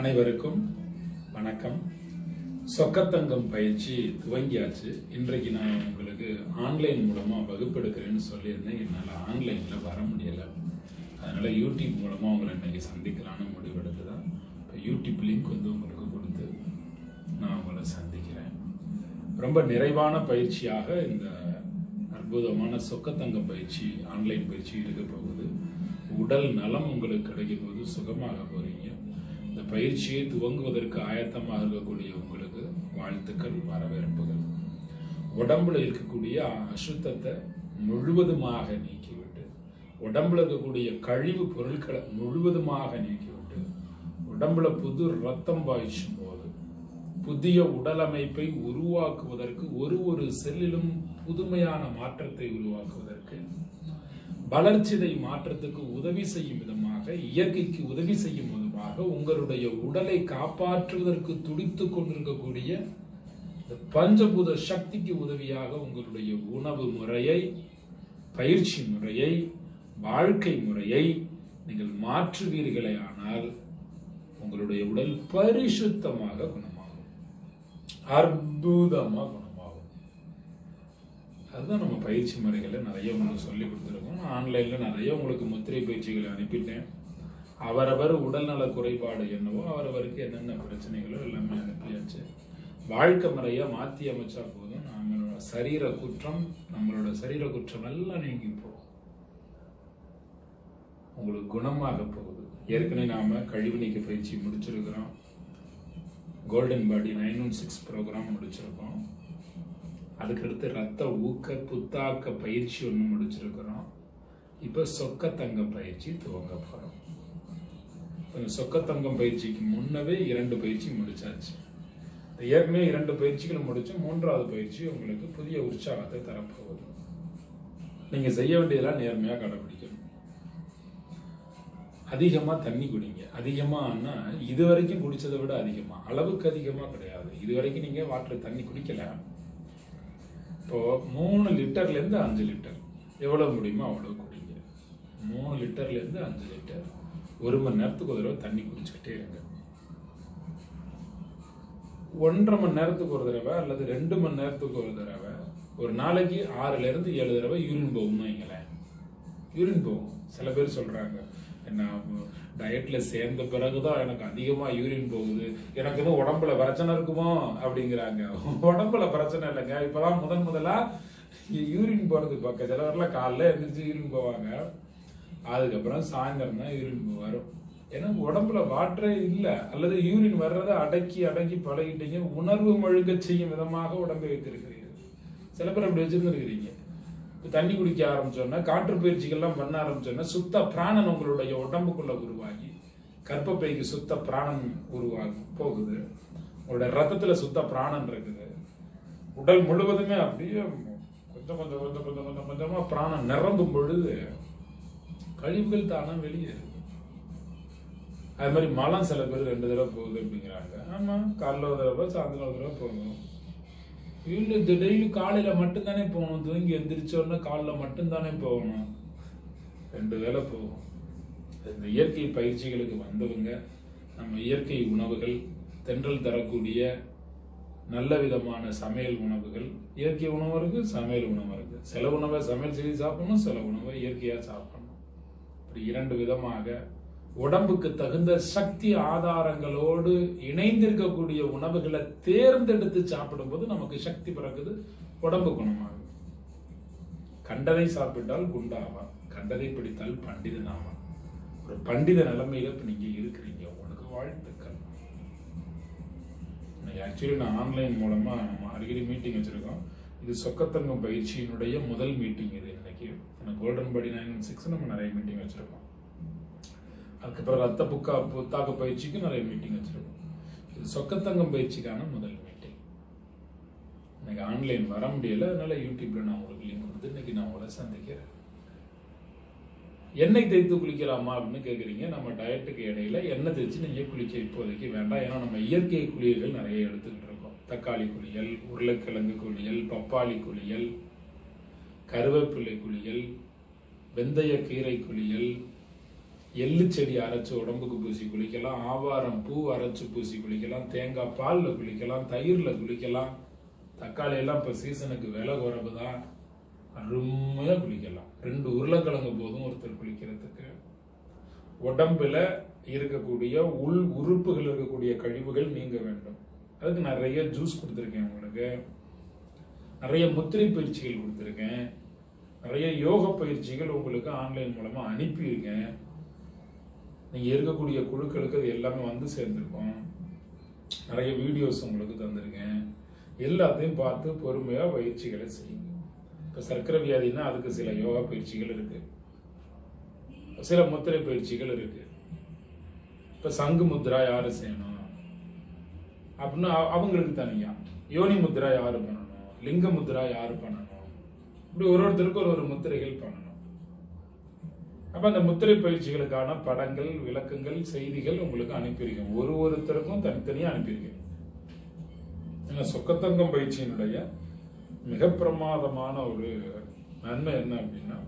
அனைவருக்கும் வணக்கம். சொக்கத்தங்கம் பயிற்சி துவங்கியாச்சு. இன்றைக்கு நான் உங்களுக்கு ஆன்லைன் மூலமா வகுப்பெடுக்கிறேன்னு சொல்லியிருந்தேன். என்னால் ஆன்லைனில் வர முடியலை. அதனால் யூடியூப் மூலமாக உங்களை இன்றைக்கி சந்திக்கலான்னு முடிவெடுத்து தான் இப்போ யூடியூப் லிங்க் வந்து உங்களுக்கு கொடுத்து நான் உங்களை சந்திக்கிறேன். ரொம்ப நிறைவான பயிற்சியாக இந்த அற்புதமான சொக்கத்தங்கம் பயிற்சி ஆன்லைன் பயிற்சி இருக்க போகுது. உடல் நலம் உங்களுக்கு கிடைக்கும் போது சுகமாக போகுது. பயிற்சியை துவங்குவதற்கு ஆயத்தமாக இருக்கக்கூடிய உங்களுக்கு வாழ்த்துக்கள் வரவேற்புகள். உடம்புல இருக்கக்கூடிய அசுத்தத்தை முழுவதுமாக நீக்கிவிட்டு உடம்புல இருக்கக்கூடிய கழிவு பொருட்களை முழுவதுமாக நீக்கிவிட்டு உடம்புல புது ரத்தம் பாய்ச்சும் போது புதிய உடலமைப்பை உருவாக்குவதற்கு ஒரு ஒரு செல்லிலும் புதுமையான மாற்றத்தை உருவாக்குவதற்கு வளர்ச்சிதை மாற்றத்துக்கு உதவி செய்யும் விதமாக இயற்கைக்கு உதவி செய்யும் காரணமாக உங்களுடைய உடலை காப்பாற்றுவதற்கு துடித்து கொண்டிருக்கக்கூடிய இந்த பஞ்சபூத சக்திக்கு உதவியாக உங்களுடைய உணவு முறையை பயிற்சி முறையை வாழ்க்கை முறையை நீங்கள் மாற்றுவீர்களே ஆனால் உங்களுடைய உடல் பரிசுத்தமாக குணமாகும். அற்புதமாக குணமாகும். அதுதான் நம்ம பயிற்சி முறைகளை நிறைய உங்களுக்கு சொல்லி கொடுத்துருக்கோம். ஆன்லைனில் நிறைய உங்களுக்கு முத்திரை பயிற்சிகளை அனுப்பிட்டேன். அவரவர் உடல்நல குறைபாடு என்னவோ அவரவருக்கு என்னென்ன பிரச்சனைகளோ எல்லாமே அனுப்பியாச்சு. வாழ்க்கை முறையை மாற்றி அமைச்சா போதும். நம்மளோட சரீர குற்றம் நம்மளோட சரீர குற்றம் எல்லாம் நீங்கி போகும். உங்களுக்கு குணமாக போகுது. ஏற்கனவே நாம கழிவு நீக்க பயிற்சி முடிச்சிருக்கிறோம். Golden body nine one six programme முடிச்சிருக்கோம். அதுக்கடுத்து ரத்த ஊக்க புத்தாக்க பயிற்சி ஒன்று முடிச்சிருக்கிறோம். இப்போ சொக்கத்தங்க பயிற்சி துவங்க போகிறோம் சொக்கத்தங்கம் பயிற்சிக்கு முன்னவே இரண்டு பயிற்சி முடிச்சாச்சு. இந்த ஏற்கனவே இரண்டு பயிற்சிகள் முடிச்சு மூன்றாவது பயிற்சி உங்களுக்கு புதிய உற்சாகத்தை தரப்போகுது. நீங்க செய்ய வேண்டியதெல்லாம் நேர்மையா கடைபிடிக்கணும். அதிகமா தண்ணி குடிங்க. அதிகமானா இது வரைக்கும் குடிச்சதை விட அதிகமா. அளவுக்கு அதிகமா கிடையாது. இது வரைக்கும் நீங்க வாட்டர் தண்ணி குடிக்கல. இப்போ மூணு லிட்டர்ல இருந்து அஞ்சு லிட்டர். எவ்வளவு முடியுமோ அவ்வளவு குடிங்க. மூணு லிட்டர்ல இருந்து அஞ்சு லிட்டர். ஒரு மணி நேரத்துக்கு ஒரு தடவை தண்ணி குடிச்சுக்கிட்டே இருங்க. ஒன்றரை மணி நேரத்துக்கு ஒரு தடவை அல்லது ரெண்டு மணி நேரத்துக்கு ஒரு தடவை ஒரு நாளைக்கு ஆறுல இருந்து ஏழு தடவை யூரின் போகும்னு வைங்களேன். யூரின் போகும். சில பேர் சொல்றாங்க என்ன டயட்ல சேர்ந்த பிறகுதான் எனக்கு அதிகமா யூரின் போகுது. எனக்கு எதுவும் உடம்புல பிரச்சனை இருக்குமோ? அப்படிங்கிறாங்க. உடம்புல பிரச்சனை இல்லைங்க. இப்பதான் முதன் முதலா யூரின் போறது. பார்க்க சிலவர்லாம் காலைல எழுந்திரிச்சு யூரின் போவாங்க. அதுக்கப்புறம் சாயந்தரம் தான் யூரின் வரும். ஏன்னா உடம்புல வாட்டரே இல்லை. அல்லது யூரின் வர்றதை அடக்கி அடக்கி பழகிட்டீங்க உணர்வு முழுக்க செய்யும் விதமாக உடம்பை வைத்திருக்கிறீர்கள். சில பேர் அப்படி வச்சிருந்துருக்கிறீங்க. தண்ணி குடிக்க ஆரம்பிச்சோன்னா காற்று பயிற்சிகள்லாம் பண்ண ஆரம்பிச்சோன்னா சுத்த பிராணன் உங்களுடைய உடம்புக்குள்ள உருவாகி கர்ப்பப்பைக்கு சுத்த பிராணன் உருவாகும் போகுது. உங்களுடைய ரத்தத்தில் சுத்த பிராணன் இருக்குது. உடல் முழுவதுமே அப்படியே கொஞ்சம் கொஞ்சம் கொஞ்சம் கொஞ்சம் கொஞ்சம் கொஞ்சமாக பிராணம் நிரம்பும் பொழுது கழிவுகள் தானா வெளியேறுது அது மாதிரி மலம் சில பேர் ரெண்டு தடவை போகுது அப்படிங்கிறாங்க. ஆமா காலைல ஒரு தடவை சாயந்தரம் ஒரு தடவை போகணும். இல்லை டெய்லி காலையில மட்டும்தானே போகணும். தூங்கி எந்திரிச்ச உடனே காலைல மட்டும்தானே போகணும். ரெண்டு வேளை போகும். இந்த இயற்கை பயிற்சிகளுக்கு வந்தவங்க நம்ம இயற்கை உணவுகள் தென்றல் தரக்கூடிய நல்ல விதமான சமையல் உணவுகள். இயற்கை உணவு இருக்கு சமையல் உணவு இருக்கு. சில உணவை சமையல் செய்து சாப்பிடணும் சில உணவை இயற்கையாக சாப்பிடணும். இப்படி இரண்டு விதமாக உடம்புக்கு தகுந்த சக்தி ஆதாரங்களோடு இணைந்திருக்கக்கூடிய உணவுகளை தேர்ந்தெடுத்து சாப்பிடும்போது நமக்கு சக்தி பிறகுது உடம்பு குணமாகும் கண்டதை சாப்பிட்டால் குண்டாவா கண்டதை பிடித்தால் பண்டிதன் ஒரு பண்டித நிலைமையில இப்ப நீங்க இருக்கிறீங்க. உங்களுக்கு வாழ்த்துக்கள். ஆக்சுவலி நான் ஆன்லைன் மூலமா நம்ம அடிக்கடி மீட்டிங் வச்சிருக்கோம். இது சொக்கத்தங்கம் பயிற்சியினுடைய முதல் மீட்டிங் இது இன்னைக்கு. ஏன்னா கோல்டன் படி நைன் சிக்ஸ் நம்ம நிறைய மீட்டிங் வச்சிருக்கோம். அதுக்கப்புறம் ரத்த புக்கா புத்தாக்க பயிற்சிக்கு நிறைய மீட்டிங் வச்சிருக்கோம். இது சொக்கத்தங்கம் பயிற்சிக்கான முதல் மீட்டிங் இன்னைக்கு ஆன்லைன் வர முடியல அதனால யூடியூப்ல நான் உங்களுக்கு லிங்க் கொடுத்து இன்னைக்கு நான் உங்களை சந்திக்கிறேன். எண்ணெய் தேய்த்து குளிக்கலாமா அப்படின்னு கேட்குறீங்க நம்ம டயட்டுக்கு இடையில எண்ணெய் தேய்ச்சி நீங்கள் குளிக்க இப்போதைக்கு வேண்டாம். ஏன்னா நம்ம இயற்கை குளியல்கள் நிறைய எடுத்துக்கிட்டு இருக்கோம் தக்காளி குளியல் உருளைக்கிழங்கு குளியல் பப்பாளி குளியல் கருவேப்பிலை குளியல் வெந்தய கீரை குளியல் எள்ளு செடி அரைச்சி உடம்புக்கு பூசி குளிக்கலாம் ஆவாரம் பூ அரைச்சி பூசி குளிக்கலாம் தேங்காய் பாலில் குளிக்கலாம் தயிர்ல குளிக்கலாம். தக்காளி எல்லாம் இப்போ சீசனுக்கு விலை குறைவு தான் அருமையாக குளிக்கலாம். ரெண்டு உருளைக்கிழங்கு போதும் ஒருத்தர் குளிக்கிறதுக்கு. உடம்புல இருக்கக்கூடிய உள் உறுப்புகள் இருக்கக்கூடிய கழிவுகள் நீங்க வேண்டும். அதுக்கு நிறைய ஜூஸ் கொடுத்துருக்கேன் உங்களுக்கு. நிறைய முத்திரை பயிற்சிகள் கொடுத்துருக்கேன். நிறைய யோக பயிற்சிகள் உங்களுக்கு ஆன்லைன் மூலமாக அனுப்பியிருக்கேன். நீங்கள் இருக்கக்கூடிய குழுக்களுக்கு அது எல்லாமே வந்து சேர்ந்துருக்கோம். நிறைய வீடியோஸ் உங்களுக்கு தந்திருக்கேன். எல்லாத்தையும் பார்த்து பொறுமையாக பயிற்சிகளை செய்யுங்க. இப்போ சர்க்கரை வியாதினா அதுக்கு சில யோகா பயிற்சிகள் இருக்குது சில முத்திரை பயிற்சிகள் இருக்குது இப்போ சங்கு முத்ரா யார் செய்யணும். அப்படின்னு அவங்களுக்கு தனியா. யோனி முத்ரா யாரு பண்ணணும்? லிங்க முத்ரா யாரு பண்ணணும்? இப்படி ஒரு ஒருத்தருக்கு ஒரு ஒரு முத்திரைகள் பண்ணணும். அப்ப அந்த முத்திரை பயிற்சிகளுக்கான படங்கள் விளக்கங்கள் செய்திகள் உங்களுக்கு அனுப்பியிருக்கேன். ஒரு ஒருத்தருக்கும் தனித்தனியா அனுப்பியிருக்கேன். ஏன்னா சொக்கத்தங்கம் பயிற்சியினுடைய மிக பிரமாதமான ஒரு நன்மை என்ன அப்படின்னா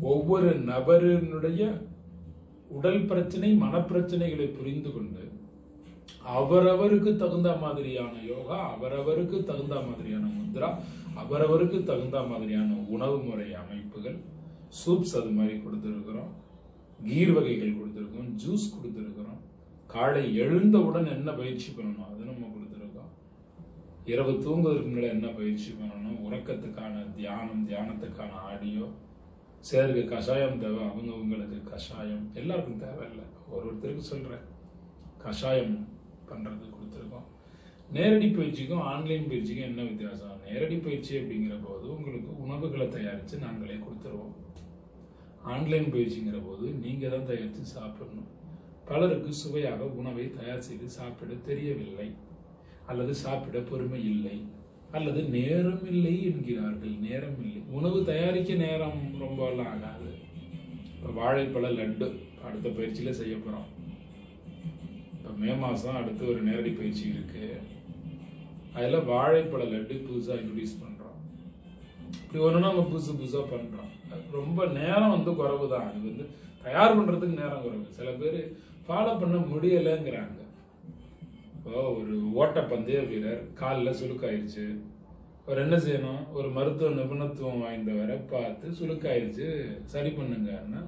ஒவ்வொரு நபரினுடைய உடல் பிரச்சனை மனப்பிரச்சனைகளை புரிந்து கொண்டு அவரவருக்கு தகுந்த மாதிரியான யோகா அவரவருக்கு தகுந்த மாதிரியான முத்ரா அவரவருக்கு தகுந்த மாதிரியான உணவு முறை அமைப்புகள் சூப்ஸ் அது மாதிரி கொடுத்துருக்குறோம். கீர் வகைகள் கொடுத்துருக்கோம் ஜூஸ் கொடுத்துருக்குறோம். காலை எழுந்தவுடன் என்ன பயிற்சி பண்ணணும்? அது நம்ம கொடுத்துருக்கோம். இரவு தூங்குவதற்கு முன்னாடி என்ன பயிற்சி பண்ணணும்? உறக்கத்துக்கான தியானம் தியானத்துக்கான ஆடியோ சிலருக்கு கஷாயம் தேவை அவங்கவுங்களுக்கு கஷாயம். எல்லாருக்கும் தேவையில்லை. ஒரு ஒருத்தருக்கு சொல்கிறேன் கஷாயம் பண்ணுறது கொடுத்துருக்கோம். நேரடி பயிற்சிக்கும் ஆன்லைன் பயிற்சிக்கும் என்ன வித்தியாசம்? நேரடி பயிற்சி அப்படிங்கிற போது உங்களுக்கு உணவுகளை தயாரித்து நாங்களே கொடுத்துருவோம். ஆன்லைன் பயிற்சிங்கிற போது நீங்கள் தான் தயாரித்து சாப்பிடணும். பலருக்கு சுவையாக உணவை தயார் செய்து சாப்பிட தெரியவில்லை. அல்லது சாப்பிட பொறுமை இல்லை. அல்லது நேரம் இல்லை என்கிறார்கள். நேரம் இல்லை. உணவு தயாரிக்க நேரம் ரொம்ப எல்லாம் ஆகாது. இப்போ வாழைப்பழ லட்டு அடுத்த பயிற்சியில் செய்ய போகிறோம் இப்போ மே மாதம் அடுத்து ஒரு நேரடி பயிற்சி இருக்கு. அதில் வாழைப்பழ லட்டு புதுசாக இன்ட்ரடியூஸ் பண்ணுறோம் இப்படி ஒன்று நம்ம புதுசு புதுசாக பண்ணுறோம் ரொம்ப நேரம் வந்து குறவு தான் அது வந்து தயார் பண்ணுறதுக்கு நேரம் குறைவு. சில பேர் ஃபாலோ பண்ண முடியலைங்கிறாங்க. இப்போ ஒரு ஓட்டப்பந்தய வீரர் காலில் சுழுக்காயிருச்சு அவர் என்ன செய்யணும்? ஒரு மருத்துவ நிபுணத்துவம் வாய்ந்தவரை பார்த்து சுழுக்காயிருச்சு சரி பண்ணுங்கன்னா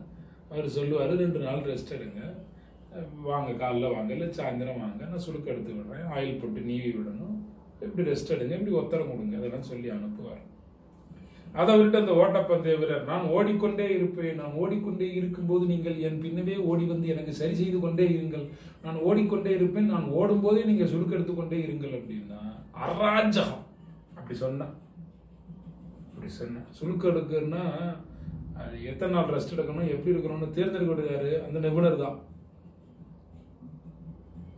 அவர் சொல்லுவார். ரெண்டு நாள் ரெஸ்ட் எடுங்க. வாங்க காலைல வாங்க இல்லை சாயந்தரம் வாங்க நான் சுளுக்கு எடுத்து விடுறேன் ஆயில் போட்டு நீவி விடணும் இப்படி ரெஸ்ட் எடுங்க இப்படி ஒத்தரம் கொடுங்க அதெல்லாம் சொல்லி அனுப்புவார். அதை விட்டு அந்த ஓட்டப்பந்தய வீரர் நான் ஓடிக்கொண்டே இருப்பேன் நான் ஓடிக்கொண்டே இருக்கும்போது நீங்கள் என் பின்னவே ஓடி வந்து எனக்கு சரி செய்து கொண்டே இருங்கள். நான் ஓடிக்கொண்டே இருப்பேன் நான் ஓடும்போதே நீங்கள் சுருக்க எடுத்துக்கொண்டே இருங்கள் அப்படின்னா அராஜகம். அப்படி சொன்னேன் அப்படி சொன்னேன் சுருக்க எடுக்குன்னா அது எத்தனை நாள் ரெஸ்ட் எடுக்கணும் எப்படி இருக்கணும்னு தேர்ந்தெடுக்கிறது யாரு? அந்த நிபுணர் தான்.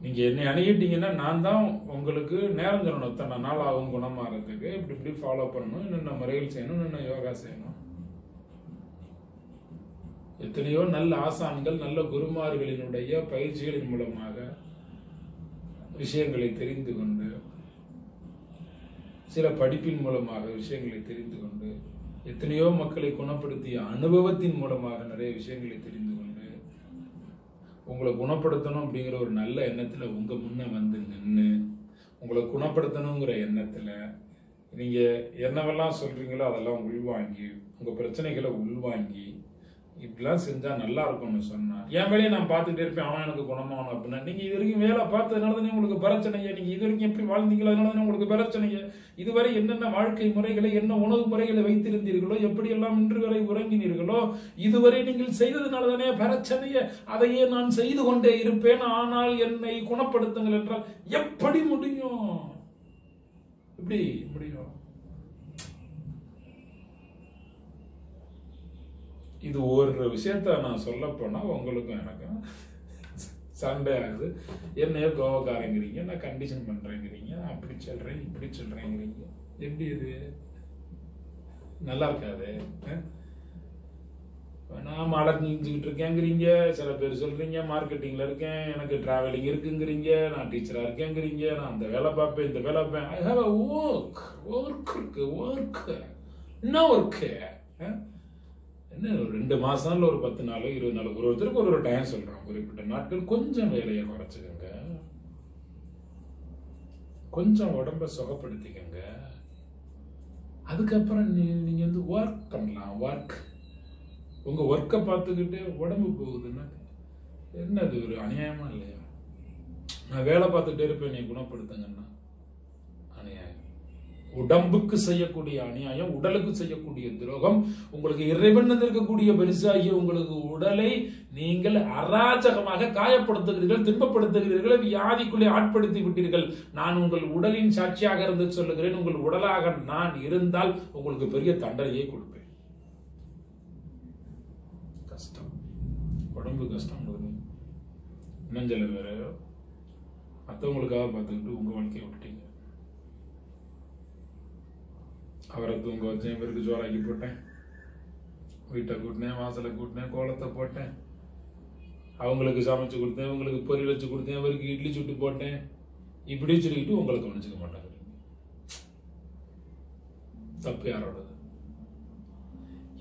நீங்க என்னை அணுகிட்டீங்கன்னா நான் தான் உங்களுக்கு நேரம் சொல்லணும் இத்தனை நாள் ஆகும் குணமாகறதுக்கு. இப்படி இப்படி ஃபாலோ பண்ணணும். இன்னும் முறைகள் செய்யணும். இன்னும் யோகா செய்யணும். எத்தனையோ நல்ல ஆசான்கள் நல்ல குருமார்களினுடைய பயிற்சிகளின் மூலமாக விஷயங்களை தெரிந்து கொண்டு சில படிப்பின் மூலமாக விஷயங்களை தெரிந்து கொண்டு எத்தனையோ மக்களை குணப்படுத்திய அனுபவத்தின் மூலமாக நிறைய விஷயங்களை தெரிந்து உங்களை குணப்படுத்தணும் அப்படிங்கிற ஒரு நல்ல எண்ணத்தில் உங்கள் முன்னே வந்து நின்று உங்களை குணப்படுத்தணுங்கிற எண்ணத்தில் நீங்கள் என்னவெல்லாம் சொல்கிறீங்களோ அதெல்லாம் உள்வாங்கி உங்கள் பிரச்சனைகளை உள்வாங்கி இப்படிலாம் செஞ்சால் நல்லா இருக்கும்னு சொன்னான் என் வேலையை நான் பார்த்துட்டே இருப்பேன் அவன் எனக்கு குணமாகணும் அப்படின்னா நீங்கள் இது வரைக்கும் வேலை பார்த்ததுனால தானே உங்களுக்கு பிரச்சனைங்க நீங்கள் இது வரைக்கும் எப்படி வாழ்ந்தீங்களோ அதனால தானே உங்களுக்கு பிரச்சனைங்க இதுவரை என்னென்ன வாழ்க்கை முறைகளை என்ன உணவு முறைகளை வைத்திருந்தீர்களோ எப்படியெல்லாம் இன்று வரை உறங்கினீர்களோ இதுவரை நீங்கள் செய்ததுனால தானே பிரச்சனைய. அதையே நான் செய்து கொண்டே இருப்பேன் ஆனால் என்னை குணப்படுத்துங்கள் என்றால் எப்படி முடியும்? எப்படி முடியும்? இது ஒரு விஷயத்த நான் சொல்ல போனால் உங்களுக்கும் எனக்கும் சண்டே ஆகுது என்னையோ கோவக்காரங்கிறீங்க நான் கண்டிஷன் பண்ணுறேங்கிறீங்க நான் அப்படி சொல்கிறேன் இப்படி சொல்கிறேங்கிறீங்க எப்படி இது? நல்லா இருக்காது? நான் மழை நினைஞ்சுக்கிட்டு இருக்கேங்கிறீங்க சில பேர் சொல்கிறீங்க மார்க்கெட்டிங்கில் இருக்கேன் எனக்கு ட்ராவலிங் இருக்குங்கிறீங்க நான் டீச்சராக இருக்கேங்கிறீங்க நான் அந்த வேலை பார்ப்பேன் இந்த வேலை பார்ப்பேன். I have a work work இருக்கு ஒர்க் என்ன ஒர்க்கு என்ன ஒரு ரெண்டு மாதம் இல்லை ஒரு பத்து நாள் இருபது நாள் ஒரு ஒருத்தருக்கு ஒரு ஒரு டைம் சொல்கிறோம் குறிப்பிட்ட நாட்கள் கொஞ்சம் வேலையை குறைச்சிக்கோங்க. கொஞ்சம் உடம்ப சுகப்படுத்திக்கங்க. அதுக்கப்புறம் நீ- நீங்கள் வந்து ஒர்க் பண்ணலாம். ஒர்க் உங்கள் ஒர்க்கை பார்த்துக்கிட்டு உடம்பு போகுதுன்னா என்ன அது ஒரு அநியாயமா இல்லையா? நான் வேலை பார்த்துக்கிட்டே இருப்பேன் நீ குணப்படுத்துங்கன்னா. அநியாயம். உடம்புக்கு செய்யக்கூடிய அநியாயம் உடலுக்கு செய்யக்கூடிய துரோகம் உங்களுக்கு இறைவன் இருக்கக்கூடிய பெருசாகிய உங்களுக்கு உடலை நீங்கள் அராஜகமாக காயப்படுத்துகிறீர்கள் துன்பப்படுத்துகிறீர்கள் வியாதிக்குள்ளே ஆட்படுத்தி விட்டீர்கள். நான் உங்கள் உடலின் சாட்சியாக இருந்து சொல்லுகிறேன். உங்கள் உடலாக நான் இருந்தால் உங்களுக்கு பெரிய தண்டனையை கொடுப்பேன். கஷ்டம். உடம்பு கஷ்டம் உங்களுக்கு இன்னும் சில மற்றவங்களுக்காக பார்த்துக்கிட்டு உங்கள் வாழ்க்கையை விட்டுட்டீங்க. அவரை தூங்க வச்சேன் இவருக்கு ஜோராக்கி போட்டேன். வீட்டை கூட்டினேன் வாசலை கூட்டினேன் கோலத்தை போட்டேன். அவங்களுக்கு சமைச்சு கொடுத்தேன் இவங்களுக்கு பொரியல் வச்சு கொடுத்தேன் இவருக்கு இட்லி சுட்டு போட்டேன். இப்படி சொல்லிக்கிட்டு உங்களை கவனிச்சுக்க மாட்டாங்க. தப்பு யாரோடது?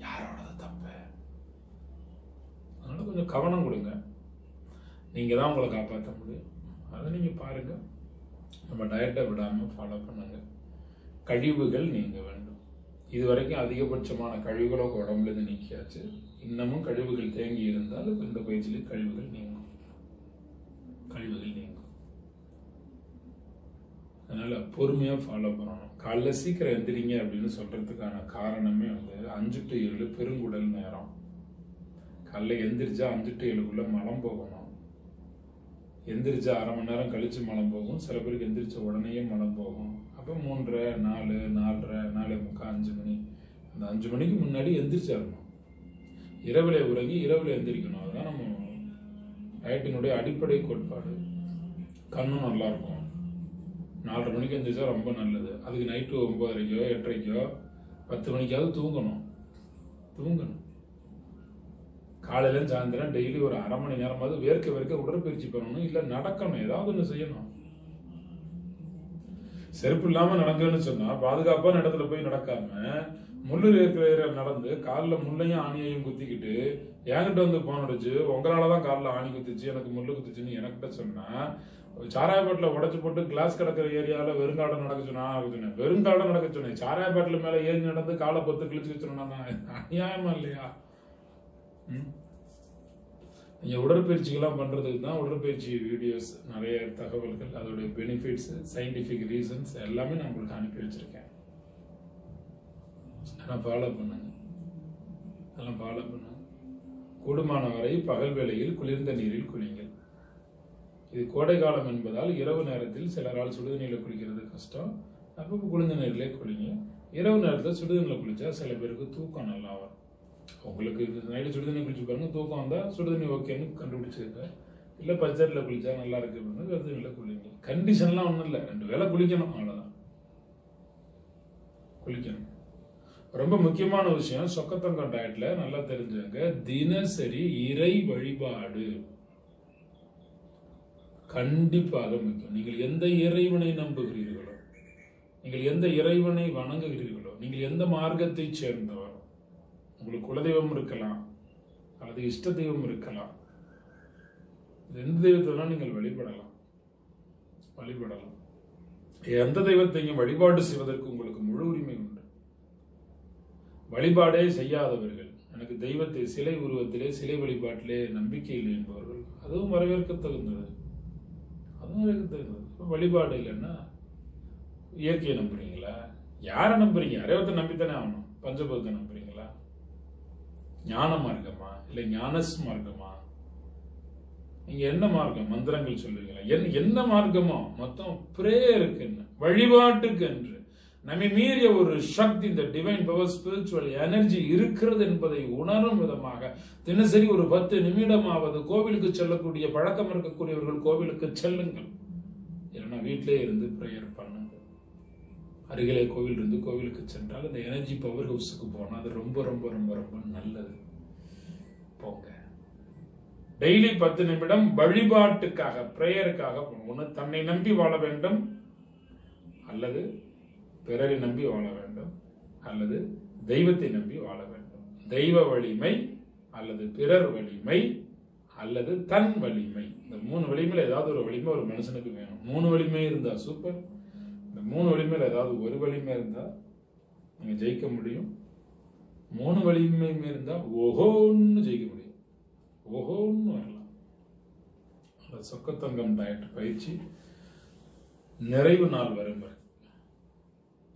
யாரோடது தப்பு? அதனால கொஞ்சம் கவனம் கொடுங்க. நீங்க தான் உங்களை காப்பாற்ற முடியும். அதை நீங்க பாருங்க. நம்ம டயட்டை விடாமல் ஃபாலோ பண்ணுங்கள் கழிவுகள் நீங்க வேண்டும். இது வரைக்கும் அதிகபட்சமான கழிவுகளோ உடம்புல இருந்து நீக்கியாச்சு. இன்னமும் கழிவுகள் தேங்கி இருந்தால் இந்த பயிற்சியில் கழிவுகள் நீங்கும். கழிவுகள் நீங்கும். அதனால பொறுமையா ஃபாலோ பண்ணணும். காலைல சீக்கிரம் எந்திரிங்க அப்படின்னு சொல்றதுக்கான காரணமே வந்து அஞ்சு டு ஏழு பெருங்குடல் நேரம். காலைல எந்திரிச்சா அஞ்சு டு ஏழுக்குள்ள மலம் போகணும். எந்திரிச்சா அரை மணி நேரம் கழிச்சு மலம் போகும். சில பேருக்கு எந்திரிச்ச உடனேயே மலம் போகும். அப்போ மூன்றரை நாலு நாலரை நாலு முக்கால் அஞ்சு மணி. அந்த அஞ்சு மணிக்கு முன்னாடி எந்திரிச்சிடணும் இரவிலே உறங்கி இரவில் எந்திரிக்கணும். அதுதான் நம்ம டயட்டினுடைய அடிப்படை கோட்பாடு. கண்ணும் நல்லாயிருக்கும் நாலரை மணிக்கு எந்திரிச்சா ரொம்ப நல்லது. அதுக்கு நைட்டு ஒம்பதரைக்கோ எட்டரைக்கோ பத்து மணிக்காவது தூங்கணும். தூங்கணும். காலையில சாயந்தரம் டெய்லி ஒரு அரை மணி நேரமாவது வேர்க்க வேர்க்க உடற்பயிற்சி பண்ணணும். இல்லை நடக்கணும். ஏதாவது ஒன்று செய்யணும். செருப்பு இல்லாம நடங்கன்னு சொன்னா பாதுகாப்பான இடத்துல போய் நடக்காம முள்ளு இருக்கிற நடந்து காலில் முள்ளையும் ஆணியையும் குத்திக்கிட்டு என்கிட்ட வந்து போன் அடிச்சு உங்களாலதான் காலில் ஆணி குத்திச்சு எனக்கு முள்ளு குத்திச்சுன்னு எனக்கிட்ட சொன்னா சாராயப்பேட்டில் உடச்சு போட்டு கிளாஸ் கிடக்கிற ஏரியாவில் வெறுங்காடம் நடக்க சொன்னா சொன்னேன் வெறுங்காடம் நடக்க சொன்னேன் சாராயப்பேட்டில் மேலே ஏறி நடந்து காலை பொத்து கிழிச்சு வச்சுருந்தா அநியாயமா இல்லையா ம்? நீங்கள் உடற்பயிற்சிகள்லாம் பண்ணுறதுக்கு தான் உடற்பயிற்சி வீடியோஸ் நிறைய தகவல்கள் அதோடைய பெனிஃபிட்ஸ் சயின்டிஃபிக் ரீசன்ஸ் எல்லாமே நான் உங்களுக்கு அனுப்பி வச்சுருக்கேன். ஆனால் ஃபாலோ பண்ணுங்க. அதெல்லாம் ஃபாலோ பண்ணுங்க. கூடுமான வரை பகல் வேளையில் குளிர்ந்த நீரில் குளிங்கள் இது கோடை காலம் என்பதால் இரவு நேரத்தில் சிலரால் சுடுதண்ணியில் குளிக்கிறது கஷ்டம். அப்போ குளிர்ந்த நீரிலே குளிங்க இரவு நேரத்தில் சுடுதண்ணியில் குளித்தா சில பேருக்கு தூக்கம் நல்லா வரும். உங்களுக்கு நைட்டு சுடுதண்ணி குளிச்சு பாருங்க. தூக்கம் வந்தால் சுடுதண்ணி ஓகேன்னு கண்டுபிடிச்சிருங்க இல்லை பச்சரில் குளிச்சா நல்லா இருக்கு அப்படின்னு வெறுதண்ணியில் குளிங்க. கண்டிஷன்லாம் ஒன்றும் இல்லை. ரெண்டு வேளை குளிக்கணும் அவ்வளோதான் குளிக்கணும். ரொம்ப முக்கியமான விஷயம் சொக்கத்தங்கம் டயட்ல நல்லா தெரிஞ்சாங்க தினசரி இறை வழிபாடு. கண்டிப்பாக முக்கியம். நீங்கள் எந்த இறைவனை நம்புகிறீர்களோ நீங்கள் எந்த இறைவனை வணங்குகிறீர்களோ நீங்கள் எந்த மார்க்கத்தை சேர்ந்த உங்களுக்கு குலதெய்வம் இருக்கலாம் அல்லது இஷ்ட தெய்வம் இருக்கலாம். எந்த தெய்வத்தெல்லாம் நீங்கள் வழிபடலாம். வழிபடலாம். எந்த தெய்வத்தையும் வழிபாடு செய்வதற்கு உங்களுக்கு முழு உரிமை உண்டு. வழிபாடே செய்யாதவர்கள் எனக்கு தெய்வத்தை சிலை உருவத்திலே சிலை வழிபாட்டிலே நம்பிக்கை இல்லை என்பவர்கள் அதுவும் வரவேற்க தகுந்தது அதுவும் வரவேற்க தகுந்தது வழிபாடு இல்லைன்னா இயற்கையை நம்புறீங்களா? யாரை நம்புறீங்க? யாரையொருத்தர் நம்பித்தானே ஆகணும். பஞ்சபூதத்தை நம்புறீங்க ஞான மார்க்கமா இல்லை ஞானஸ் மார்க்கமா நீங்கள் என்ன மார்க்கம்? மந்திரங்கள் சொல்லுவீங்களா? என் என்ன மார்க்கமோ? மொத்தம் ப்ரேயருக்கு என்ன வழிபாட்டுக்கு என்று நம்மை மீறிய ஒரு சக்தி இந்த டிவைன் பவர் ஸ்பிரிச்சுவல் எனர்ஜி இருக்கிறது என்பதை உணரும் விதமாக தினசரி ஒரு பத்து நிமிடமாவது கோவிலுக்கு செல்லக்கூடிய பழக்கம் இருக்கக்கூடியவர்கள் கோவிலுக்கு செல்லுங்கள். ஏன்னா வீட்டிலே இருந்து ப்ரேயர் பண்ண அருகிலே கோவில் இருந்து கோவிலுக்கு சென்றால் அந்த எனர்ஜி பவர் ஹவுஸுக்கு போனால் அது ரொம்ப ரொம்ப ரொம்ப ரொம்ப நல்லது. போங்க. டெய்லி பத்து நிமிடம் வழிபாட்டுக்காக ப்ரேயருக்காக ஒன்று தன்னை நம்பி வாழ வேண்டும் அல்லது பிறரை நம்பி வாழ வேண்டும் அல்லது தெய்வத்தை நம்பி வாழ வேண்டும். தெய்வ வலிமை அல்லது பிறர் வலிமை அல்லது தன் வலிமை. இந்த மூணு வலிமையில் ஏதாவது ஒரு வலிமை ஒரு மனுஷனுக்கு வேணும். மூணு வலிமை இருந்தால் சூப்பர் இந்த மூணு வலிமையில் ஏதாவது ஒரு வலிமை இருந்தால் நீங்கள் ஜெயிக்க முடியும். மூணு வலிமை இருந்தால் ஓஹோன்னு ஜெயிக்க முடியும். ஓஹோன்னு வரலாம். அந்த சொக்கத்தங்கம் டயட் பயிற்சி நிறைவு நாள் வரும் வரை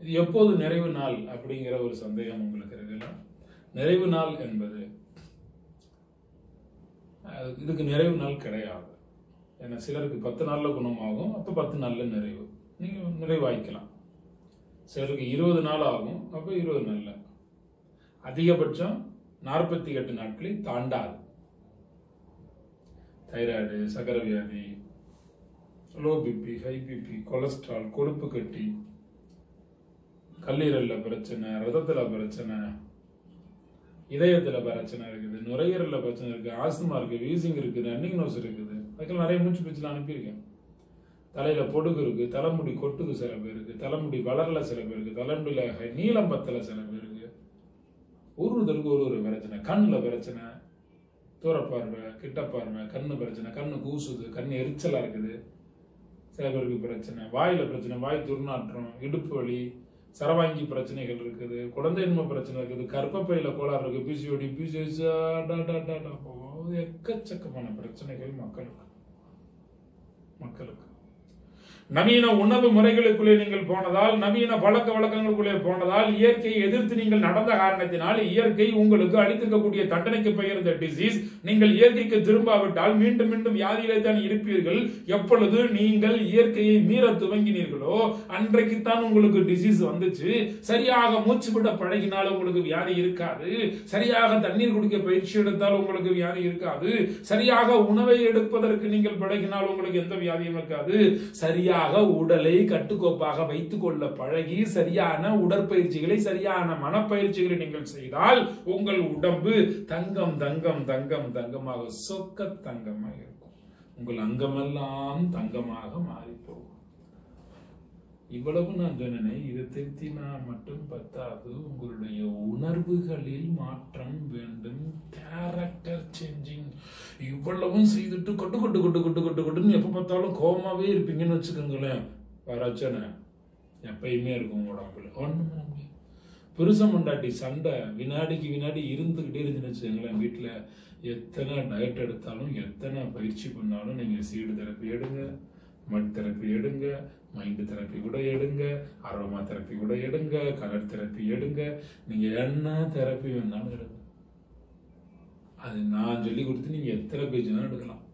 இது எப்போது நிறைவு நாள் அப்படிங்கிற ஒரு சந்தேகம் உங்களுக்கு இருக்குல்ல நிறைவு நாள் என்பது இதுக்கு நிறைவு நாள் கிடையாது. ஏன்னா சிலருக்கு பத்து நாளில் குணமாகும் அப்போ பத்து நாளில் நிறைவு. நீங்கள் நிறைவாய்க்கலாம். சிலருக்கு இருபது நாள் ஆகும் அப்போ இருபது நாளில் அதிகபட்சம் நாற்பத்தி எட்டு நாட்களை தாண்டாது. தைராய்டு சக்கரை வியாதி low BP high BP cholesterol கொழுப்பு கட்டி கல்லீரலில் பிரச்சனை ரதத்தில் பிரச்சனை இதயத்தில் பிரச்சனை இருக்குது நுரையீரலில் பிரச்சனை இருக்குது ஆஸ்துமா இருக்குது வீசிங் இருக்குது ரன்னிங் நோஸ் இருக்குது. அதுக்கெல்லாம் நிறைய மூச்சு பிச்சுல அனுப்பியிருக்கேன். தலையில் பொடுகு இருக்குது தலைமுடி கொட்டுக்கு சில பேருக்கு தலைமுடி வளரல சில பேருக்கு தலைமுடியில் நீளம் பத்தல சில பேருக்கு. ஒரு ஒருத்தருக்கு ஒரு ஒரு பிரச்சனை. கண்ணில் பிரச்சனை தூரப்பார்வை கிட்டப்பார்வை கண்ணு பிரச்சனை கண்ணு கூசுது கண் எரிச்சலாக இருக்குது. சில பேருக்கு பிரச்சனை. வாயில் பிரச்சனை வாய் துர்நாற்றம் இடுப்பு வலி சரவாங்கி பிரச்சனைகள் இருக்குது குழந்தையின்மை பிரச்சனை இருக்குது கர்ப்பப்பையில் கோளாறு இருக்குது பிசிஓடி பிசிஎஸ் எக்கச்சக்கமான பிரச்சனைகள் மக்களுக்கு. மக்களுக்கு. நவீன உணவு முறைகளுக்குள்ளே நீங்கள் போனதால் நவீன பழக்க வழக்கங்களுக்குள்ளே போனதால் இயற்கையை எதிர்த்து நீங்கள் நடந்த காரணத்தினால் இயற்கை உங்களுக்கு அளித்திருக்கக்கூடிய தண்டனைக்கு பெயர்ந்த டிசீஸ் நீங்கள் இயற்கைக்கு திரும்பாவிட்டால் மீண்டும் மீண்டும் வியாதியிலே தான் இருப்பீர்கள். எப்பொழுது நீங்கள் இயற்கையை மீற துவங்கினீர்களோ அன்றைக்குத்தான் உங்களுக்கு டிசீஸ் வந்துச்சு. சரியாக மூச்சு விட பழகினால் உங்களுக்கு வியாதி இருக்காது. சரியாக தண்ணீர் குடிக்க பயிற்சி எடுத்தால் உங்களுக்கு வியாதி இருக்காது. சரியாக உணவை எடுப்பதற்கு நீங்கள் பழகினால் உங்களுக்கு எந்த வியாதியும் இருக்காது. சரியாக உடலை கட்டுக்கோப்பாக வைத்துக் கொள்ள பழகி சரியான உடற்பயிற்சிகளை சரியான மனப்பயிற்சிகளை நீங்கள் செய்தால் உங்கள் உடம்பு தங்கம் தங்கம் தங்கம் தங்கமாக சொக்க தங்கமாக இருக்கும். உங்கள் அங்கமெல்லாம் தங்கமாக மாறி போகும். இவ்வளவு நான் சொன்னேன் இதை திருத்தினா மட்டும் பத்தாது. உங்களுடைய உணர்வுகளில் மாற்றம் வேண்டும். கேரக்டர் சேஞ்சிங் இவ்வளவும் செய்துட்டு கொட்டு கொட்டு கொட்டு கொட்டு கொட்டு கொட்டுன்னு எப்போ பார்த்தாலும் கோமாவே இருப்பீங்கன்னு வச்சுக்கோங்களேன். வரச்சனை? எப்பயுமே இருக்கும் உடம்புல ஒண்ணும் பண்ண முடியாது. புருஷன் பொண்டாட்டி சண்டை வினாடிக்கு வினாடி இருந்துக்கிட்டே இருந்துன்னு வச்சுக்கோங்களேன் வீட்டில் எத்தனை டயட் எடுத்தாலும் எத்தனை பயிற்சி பண்ணாலும் நீங்கள் சீடு தெரப்பி எடுங்க மட் தெரப்பி எடுங்க மைண்டு தெரப்பி கூட எடுங்க அரோமா தெரப்பி கூட எடுங்க கலர் தெரப்பி எடுங்க. நீங்க என்ன தெரப்பி வேணாலும் எடுங்க. அது நான் சொல்லி கொடுத்து நீங்க எத்தனை பேஜ் வேணாலும் எடுக்கலாம்.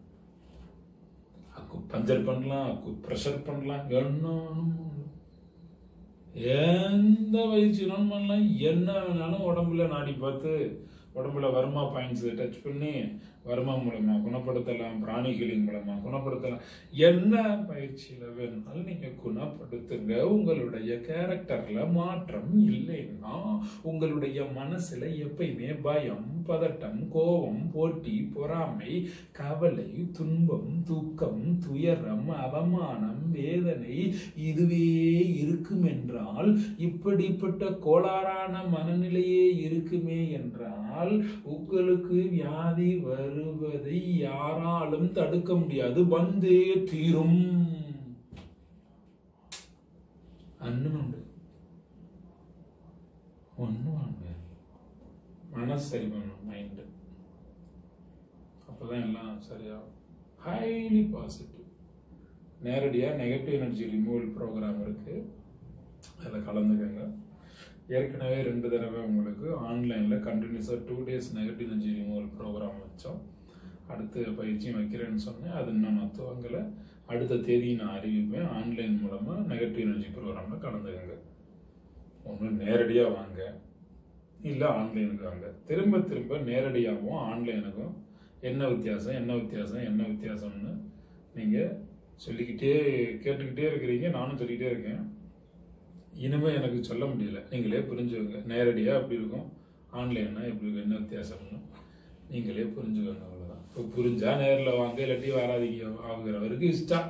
அக்கு பஞ்சர் பண்ணலாம் அக்கு ப்ரெஷர் பண்ணலாம் என்னன்னு எந்த பயிற்சினாலும் பண்ணலாம். என்ன வேணாலும் உடம்புல நாடி பார்த்து உடம்புல வருமா பாயிண்ட்ஸ் டச் பண்ணி வர்மா மூலமா குணப்படுத்தலாம் பிராணிகளின் மூலமா குணப்படுத்தலாம். என்ன பயிற்சியில் வேணும்னாலும் நீங்க குணப்படுத்துங்க. உங்களுடைய கேரக்டர்ல மாற்றம் இல்லைன்னா உங்களுடைய மனசுல எப்பயுமே பயம் பதட்டம் கோபம் போட்டி பொறாமை கவலை துன்பம் துக்கம் துயரம் அவமானம் வேதனை இதுவே இருக்கும் என்றால் இப்படிப்பட்ட கோளாறான மனநிலையே இருக்குமே என்றால் உங்களுக்கு வியாதி வருவதை யாராலும் தடுக்க முடியாது. வந்தே தீரும். அண்ணுண்டு ஒன்றும் வாங்க மனசு சரி பண்ணணும் மைண்டு அப்பதான் எல்லாம் சரியாகும். ஹைலி பாசிட்டிவ் நேரடியாக நெகட்டிவ் எனர்ஜி ரிமூவல் ப்ரோக்ராம் இருக்கு. அதில் கலந்துக்கங்க. ஏற்கனவே ரெண்டு தடவை உங்களுக்கு ஆன்லைனில் கண்டினியூஸாக two days negative energy removal programme வச்சோம். அடுத்து பயிற்சியும் வைக்கிறேன்னு சொன்னேன். அது இன்னும் நான் துவங்கலை. அடுத்த தேதி நான் அறிவிப்பேன். ஆன்லைன் மூலமாக நெகட்டிவ் எனர்ஜி ப்ரோக்ராமில் கலந்துக்கங்க. ஒன்று நேரடியாக வாங்க. இல்லை ஆன்லைனுக்கு வாங்க. திரும்ப திரும்ப நேரடியாகவும் ஆன்லைனுக்கும் என்ன வித்தியாசம் என்ன வித்தியாசம் என்ன வித்தியாசம்னு நீங்கள் சொல்லிக்கிட்டே கேட்டுக்கிட்டே இருக்கிறீங்க. நானும் சொல்லிக்கிட்டே இருக்கேன். இனிமே எனக்கு சொல்ல முடியல. நீங்களே புரிஞ்சுக்கோங்க. நேரடியாக அப்படி இருக்கும்? ஆன்லைன்னா எப்படி இருக்கும்? என்ன வித்தியாசம்னு நீங்களே புரிஞ்சுக்கோங்க அவ்வளோதான் இப்போ புரிஞ்சா நேரில் வாங்க இல்லாட்டி வராதீங்க. ஆகுறவருக்கு இஷ்டம்.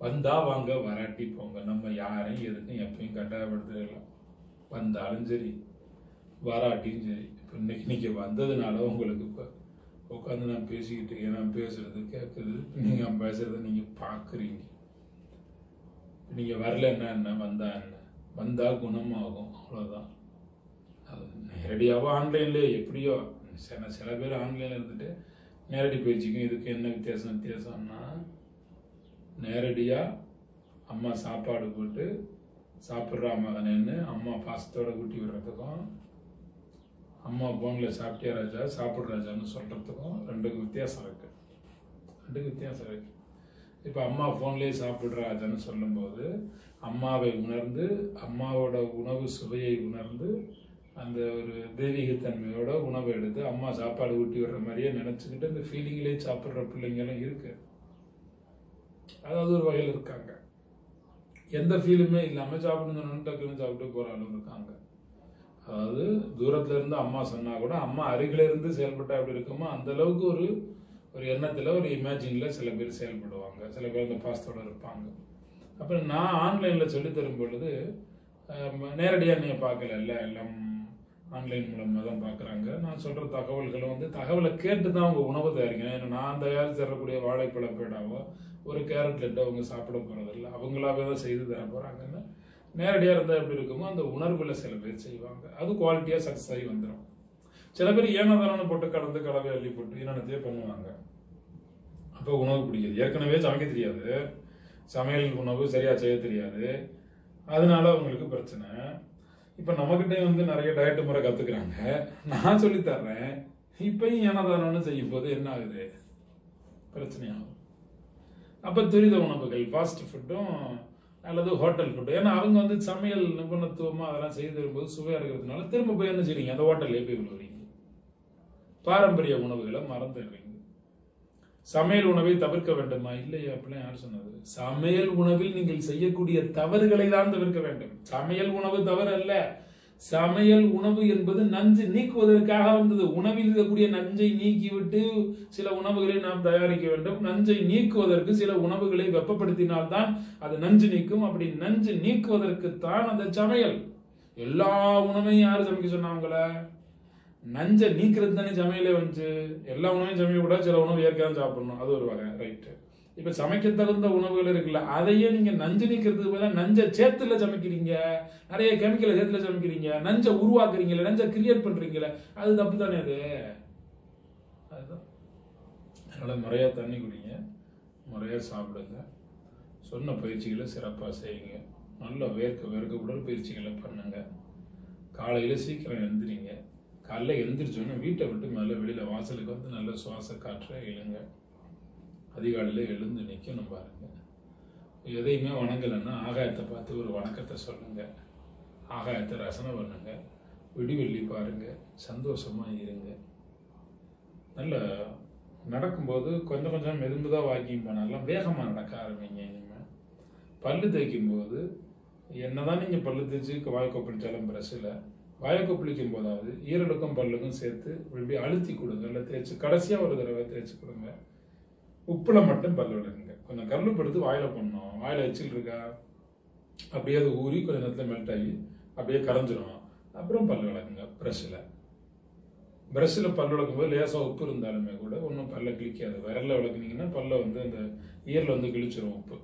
வந்தால் வாங்க வராட்டி போங்க. நம்ம யாரையும் எதுக்கும் எப்பயும் கட்டாயப்படுத்துறதில்ல வந்தாலும் சரி வராட்டியும் சரி. இப்போ இன்னைக்கு இன்னைக்கு வந்ததுனால உங்களுக்கு இப்போ உட்காந்து நான் பேசிக்கிட்டு இருக்கேன் நான் பேசுறது கேட்குறது நீங்கள் பேசுறதை நீங்கள் பார்க்குறீங்க நீங்கள் வரல என்ன என்ன வந்தா என்ன? வந்தால் குணமாகும். அவ்வளோதான் அது நேரடியாகவோ ஆன்லைன்லேயே எப்படியோ. சில சில பேர் ஆன்லைனில் இருந்துட்டு நேரடி பயிற்சிக்கும் இதுக்கு என்ன வித்தியாசம் வித்தியாசம்னா நேரடியாக அம்மா சாப்பாடு போட்டு சாப்பிட்றா மகனேன்னு அம்மா பாசத்தோடு கூட்டி விடுறதுக்கும் அம்மா போனில் சாப்பிட்டியா ராஜா சாப்பிட்ற ராஜான்னு சொல்கிறதுக்கும் ரெண்டுக்கும் வித்தியாசம் இருக்குது ரெண்டுக்கும் வித்தியாசம் இருக்குது இப்போ அம்மா ஃபோன்லேயே சாப்பிட்றாதுன்னு சொல்லும்போது அம்மாவை உணர்ந்து அம்மாவோட உணவு சுவையை உணர்ந்து அந்த ஒரு தெய்வீகத்தன்மையோட உணவை எடுத்து அம்மா சாப்பாடு ஊட்டி விடுற மாதிரியே நினச்சிக்கிட்டு அந்த ஃபீலிங்லேயே சாப்பிட்ற பிள்ளைங்களும் இருக்கு. அதாவது ஒரு வகையில் இருக்காங்க. எந்த ஃபீலுமே இல்லாமல் சாப்பிடணும்னு டக்குன்னு சாப்பிட்டு போகிற இருக்காங்க. அதாவது தூரத்துல இருந்து அம்மா சொன்னா கூட அம்மா அருகில இருந்து செயல்பட்டா அப்படி இருக்குமோ அந்த அளவுக்கு ஒரு ஒரு எண்ணத்தில் ஒரு இமேஜினில் சில பேர் செயல்படுவாங்க. சில பேர் அந்த பாசத்தோட இருப்பாங்க. அப்புறம் நான் ஆன்லைனில் சொல்லித்தரும் பொழுது நேரடியாக நீ பார்க்கல எல்லாம் ஆன்லைன் மூலமாக தான் பார்க்குறாங்க. நான் சொல்கிற தகவல்களும் வந்து தகவலை கேட்டு தான் அவங்க உணவு தயாரிக்கணும். ஏன்னா நான் தயாரித்து தரக்கூடிய வாழைப்பழ பேடாவோ ஒரு கேரட் லெட்டோ அவங்க சாப்பிட போகிறதில்ல அவங்களாவே தான் செய்து தர போகிறாங்கன்னு நேரடியாக இருந்தால் எப்படி இருக்குமோ அந்த உணர்வில் சில பேர் செய்வாங்க. அது குவாலிட்டியாக சக்ஸஸ் ஆகி வந்துடும் சில பேர் ஏனதானு போட்டு கலந்து கலவை அள்ளி போட்டு என்னென்னத்தையே பண்ணுவாங்க. அப்போ உணவு பிடிக்காது. ஏற்கனவே சமைக்க தெரியாது. சமையல் உணவு சரியா செய்ய தெரியாது. அதனால அவங்களுக்கு பிரச்சனை. இப்போ நம்மகிட்ட வந்து நிறைய டயட் முறை கத்துக்கிறாங்க. நான் சொல்லி தர்றேன். இப்பயும் ஏனதானு செய்யும் போது என்ன ஆகுது? பிரச்சனையாகும். அப்போ துரித உணவுகள் ஃபாஸ்ட் ஃபுட்டும் அல்லது ஹோட்டல் ஃபுட்டு ஏன்னா அவங்க வந்து சமையல் நிபுணத்துவமாக அதெல்லாம் செய்து தரும்போது சுவையாக இருக்கிறதுனால திரும்ப போய் என்ன செய்றீங்க? அந்த ஹோட்டல்லே போய் விழுவுறீங்க பாரம்பரிய உணவுகளை மறந்துடுறீங்க. சமையல் உணவை தவிர்க்க வேண்டுமா? இல்லையா அப்படிலாம் யார் சொன்னது? சமையல் உணவில் நீங்கள் செய்யக்கூடிய தவறுகளை தான் தவிர்க்க வேண்டும். சமையல் உணவு தவறு அல்ல சமையல் உணவு என்பது நஞ்சு நீக்குவதற்காக வந்தது. உணவில் இருக்கக்கூடிய நஞ்சை நீக்கிவிட்டு சில உணவுகளை நாம் தயாரிக்க வேண்டும். நஞ்சை நீக்குவதற்கு சில உணவுகளை வெப்பப்படுத்தினால்தான் அது நஞ்சு நீக்கும். அப்படி நஞ்சு நீக்குவதற்கு தான் அந்த சமையல். எல்லா உணவையும் யார் சமைக்க சொன்னாங்களே? நஞ்சை நீக்கிறது தானே சமையலே வந்துச்சு எல்லா உணவையும் சமைக்க கூட சில உணவு இயற்கையாக சாப்பிடணும். அது ஒரு வகை ரைட்டு இப்போ சமைக்க தகுந்த உணவுகள் இருக்குல்ல அதையே நீங்கள் நஞ்சு நீக்கிறதுக்கு பதிலாக நஞ்சை சேத்துல சமைக்கிறீங்க. நிறைய கெமிக்கலை சேத்துல சமைக்கிறீங்க. நஞ்சை உருவாக்குறீங்களே நஞ்சை கிரியேட் பண்ணுறீங்களே அது தப்பு தானே அது? அதுதான். அதனால் முறையாக தண்ணி குடிங்க முறையாக சாப்பிடுங்க. சொன்ன பயிற்சிகளை சிறப்பாக செய்யுங்க. நல்ல வேர்க்க வேர்க்க உடற்பயிற்சிகளை பண்ணுங்க. காலையில் சீக்கிரம் எழுந்திரிங்க. காலைல எழுந்திரிச்சோன்னே வீட்டை விட்டு மேலே வெளியில் வாசலுக்கு வந்து நல்ல சுவாச காற்றை இழுங்க. அதிகாலையில் எழுந்து நிற்கணும் பாருங்க. எதையுமே வணங்கலைன்னா ஆகாயத்தை பார்த்து ஒரு வணக்கத்தை சொல்லுங்க. ஆகாயத்தை ரசனை பண்ணுங்க. விடிவெள்ளி பாருங்க. சந்தோஷமாக இருங்க. நல்ல நடக்கும்போது கொஞ்சம் கொஞ்சம் மெதுமெதாக வாக்கிங் பண்ணலாம் வேகமாக நடக்க ஆரம்பிங்க இனிமேல் பல்லு தேய்க்கும் போது என்னதான் நீங்கள் பல்லு தேய்ச்சி வாய் கொப்பளிச்சாலும் பிரஷில் வாயை பிடிக்கும் போதாவது ஈரலுக்கும் பல்லுக்கும் சேர்த்து இப்படி அழுத்தி கொடுங்க. இல்லை தேய்ச்சி கடைசியாக ஒரு தடவை தேய்ச்சி கொடுங்க. உப்பில் மட்டும் பல்லு விடுங்க. கொஞ்சம் கல்லுப்படுத்து வாயில் பண்ணோம் வாயில் எச்சில் இருக்கா? அப்படியே அது ஊறி கொஞ்சம் நேரத்தில் மெல்ட் ஆகி அப்படியே கரைஞ்சிரும். அப்புறம் பல்லு விளக்குங்க ப்ரெஷ்ஷில் ப்ரெஷ்ஷில் பல் விளக்கும் போது லேசாக உப்பு இருந்தாலுமே கூட ஒன்றும் பல்ல கிழிக்காது. விரலில் விளக்குனீங்கன்னா பல்ல வந்து அந்த ஈரில் வந்து கிழிச்சிரும் உப்பு.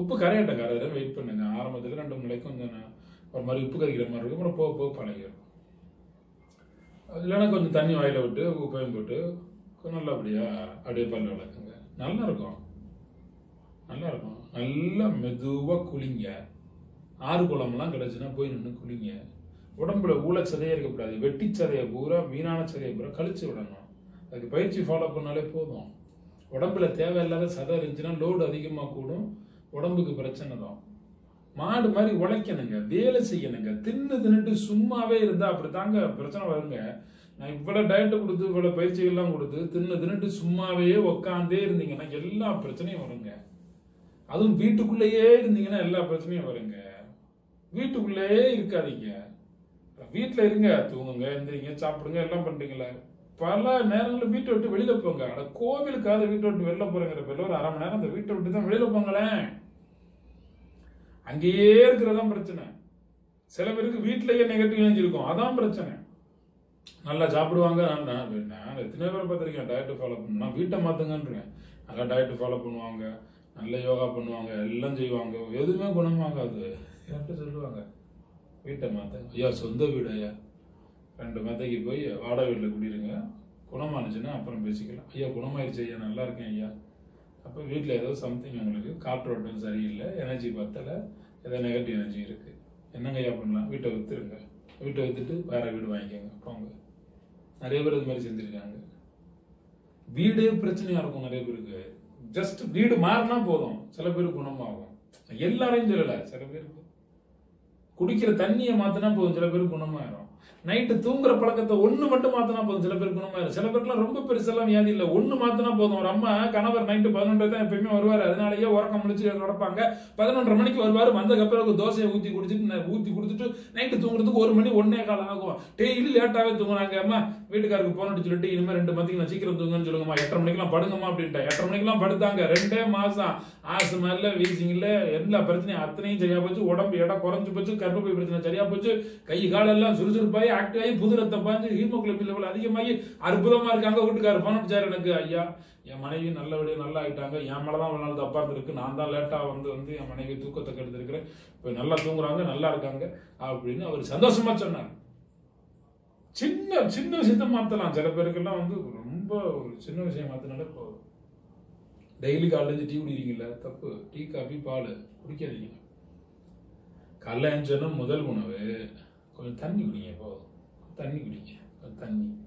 உப்பு கரையாட்டம் கரையில வெயிட் பண்ணுங்க. ஆரம்பத்தில் ரெண்டு மூணு கொஞ்சம் ஒரு மாதிரி உப்பு கறிக்கிற மாதிரி இருக்கும். அப்புறம் போக போக பழகிடும் இல்லைன்னா கொஞ்சம் தண்ணி வாயில் விட்டு உப்பையும் போட்டு நல்லபடியா அப்படியே பல்ல விளக்குங்க. நல்லா இருக்கும் நல்லா இருக்கும் நல்லா மெதுவாக குளிங்க. ஆறு குளம்லாம் கிடச்சுன்னா போய் நின்று குளிங்க. உடம்புல ஊழ சதையே இருக்கக்கூடாது. வெட்டி சதையை பூரா வீணான சதையை பூரா கழிச்சு விடணும். அதுக்கு பயிற்சி ஃபாலோ பண்ணாலே போதும். உடம்புல தேவையில்லாத சதை இருந்துச்சுன்னா லோடு அதிகமாக கூடும். உடம்புக்கு பிரச்சனை தான். மாடு மாதிரி உழைக்கணுங்க வேலை செய்யணுங்க. தின்னு தின்னுட்டு சும்மாவே இருந்தா அப்படி தாங்க பிரச்சனை வருங்க. நான் இவ்வளோ டயட்டு கொடுத்து இவ்வளோ பயிற்சிகள்லாம் கொடுத்து தின்னு தின்னுட்டு சும்மாவே உக்காந்தே இருந்தீங்கன்னா எல்லா பிரச்சனையும் வருங்க. அதுவும் வீட்டுக்குள்ளேயே இருந்தீங்கன்னா எல்லா பிரச்சனையும் வருங்க. வீட்டுக்குள்ளேயே இருக்காதீங்க. வீட்டில் இருங்க தூங்குங்க எந்திரிங்க சாப்பிடுங்க எல்லாம் பண்ணுறீங்களா பல நேரங்களில் வீட்டை விட்டு வெளியில் போங்க. ஆனால் கோவிலுக்காக வீட்டை விட்டு வெளில போகிறேங்கிற பேர்ல ஒரு அரை மணி நேரம் அந்த வீட்டை விட்டு தான் வெளியில் போங்களேன். அங்கேயே இருக்கிறதான் பிரச்சனை. சில பேருக்கு வீட்டிலேயே நெகட்டிவ் எனர்ஜி இருக்கும். அதான் பிரச்சனை. நல்லா சாப்பிடுவாங்க. நான் நான் எத்தனை பேர் பார்த்துருக்கேன். டயட்டு ஃபாலோ பண்ணா. வீட்டை மாற்றுங்கன்றேன் நல்லா டயட்டு ஃபாலோ பண்ணுவாங்க. நல்லா யோகா பண்ணுவாங்க. எல்லாம் செய்வாங்க. எதுவுமே குணமாகாது. என்கிட்ட சொல்லுவாங்க. வீட்டை மாற்றுங்க ஐயா சொந்த வீடு ஐயா. ரெண்டு மாத்தைக்கு போய் வாடகை வீட்டில் குடியிருங்க குணமானுச்சுன்னா அப்புறம் பேசிக்கலாம். ஐயா குணமாயிருச்சு ஐயா. நல்லா இருக்கேன் ஐயா. அப்போ வீட்டில் ஏதோ சம்திங் உங்களுக்கு காற்றோட்டம் சரியில்லை எனர்ஜி பத்தலை ஏதோ நெகட்டிவ் எனர்ஜி இருக்குது என்னங்க ஐயா பண்ணலாம்? வீட்டை விற்றுருங்க வீட்டை விற்றுட்டு வேறு வீடு வாங்கிக்கோங்க போங்க. நிறைய பேர் இது மாதிரி செஞ்சுருக்காங்க. வீடே பிரச்சனையாக இருக்கும் நிறைய பேருக்கு. ஜஸ்ட் வீடு மாறினா போதும். சில பேருக்கு குணமாகும். எல்லாரையும் சொல்லலை சில பேருக்கு. குடிக்கிற தண்ணியை மாற்றினா போதும். சில பேர் குணமாயிரும். நைட்டு தூங்குற பழக்கத்தை ஒன்று மட்டும் மாத்தினா போதும். சில பேருக்கு குணமாயிரும் சில பேருக்குலாம் ரொம்ப பெருசெல்லாம் வியாதி இல்லை. ஒன்று மாத்தினா போதும். ஒரு அம்மா கணவர் நைட்டு பதினொன்றரை தான் எப்பயுமே வருவார். அதனாலேயே உறக்கம் முடிச்சு நடப்பாங்க. பதினொன்றரை மணிக்கு வருவார். வந்த பிறகு தோசையை ஊற்றி குடிச்சிட்டு ஊற்றி கொடுத்துட்டு நைட்டு தூங்குறதுக்கு ஒரு மணி ஒன்னே காலம் ஆகும். டெய்லி லேட்டாகவே தூங்குறாங்க. அம்மா வீட்டுக்காருக்கு போன் அடிச்சு சொல்லிட்டு இனிமேல் ரெண்டு மணிக்கு நான் சீக்கிரம் தூங்குன்னு சொல்லுங்கம்மா. எட்டரை மணிக்கெல்லாம் படுங்கம்மா அப்படின்ட்டேன். எட்டரை மணிக்கெல்லாம் படுத்தாங்க. ரெண்டே மாதம் ஆஸ்மா இல்ல வீசிங் எல்லா பிரச்சனையும் அத்தனையும் சரியா போச்சு. உடம்பு இடம் குறைஞ்சு போச்சு கர்ப்பப்பை பிரச்சனை சரியா போச்சு. கை காலெல்லாம் சுறுசுறுப்பாகி ஆக்டிவ் ஆகி புது ரத்தம் பாஞ்சு ஹீமோகுளோபின் லெவல் அதிகமாகி அற்புதமாக இருக்காங்க. வீட்டுக்காரர் போன் அடிச்சாரு எனக்கு. ஐயா என் மனைவி நல்லபடியாக நல்லா ஆகிட்டாங்க என் மேலதான் ஒரு நாள் தப்பா இருந்திருக்கு. நான் தான் லேட்டாக வந்து வந்து என் மனைவி தூக்கத்தை கெடுத்திருக்கிறேன். இப்போ நல்லா தூங்குறாங்க நல்லா இருக்காங்க அப்படின்னு அவர் சந்தோஷமாக சொன்னார். சின்ன சின்ன விஷயத்த மாற்றலாம் சில பேருக்கெல்லாம் வந்து ரொம்ப ஒரு சின்ன விஷயம் மாத்தினாலே போதும். டெய்லி காலைல டீ குடிக்கிறீங்கள தப்பு. டீ காபி பால் குடிக்காதீங்க. காலைல எழுந்தோன்னா முதல் உணவு கொஞ்சம் தண்ணி குடிங்க போதும் தண்ணி குடிங்க. கொஞ்சம் தண்ணி.